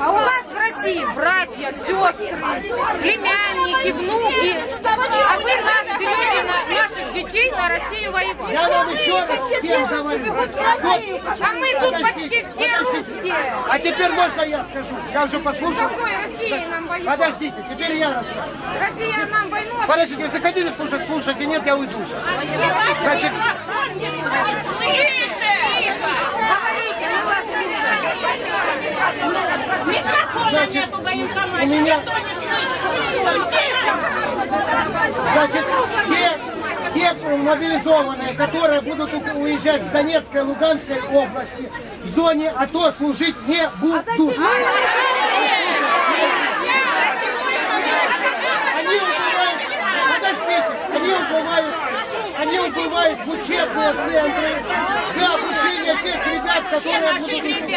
А у нас в России братья, сестры, племянники, внуки. А вы нас берете на наших детей на Россию воевать. Я вам еще раз всем говорю. А мы тут почти все русские. а теперь можно я скажу? Я уже С послушал. какой Россией нам воевать? Подождите, теперь я расскажу. Россия нам войну Подождите, вы захотели слушать, слушайте, нет, я уйду сейчас. Значит, значит, у меня, значит, те, те мобилизованные, которые будут уезжать с Донецкой, Луганской области, в зоне АТО служить не будут. Они убывают, подождите, они убывают, они убывают в учебные центры для обучения тех ребят, которые будут учить.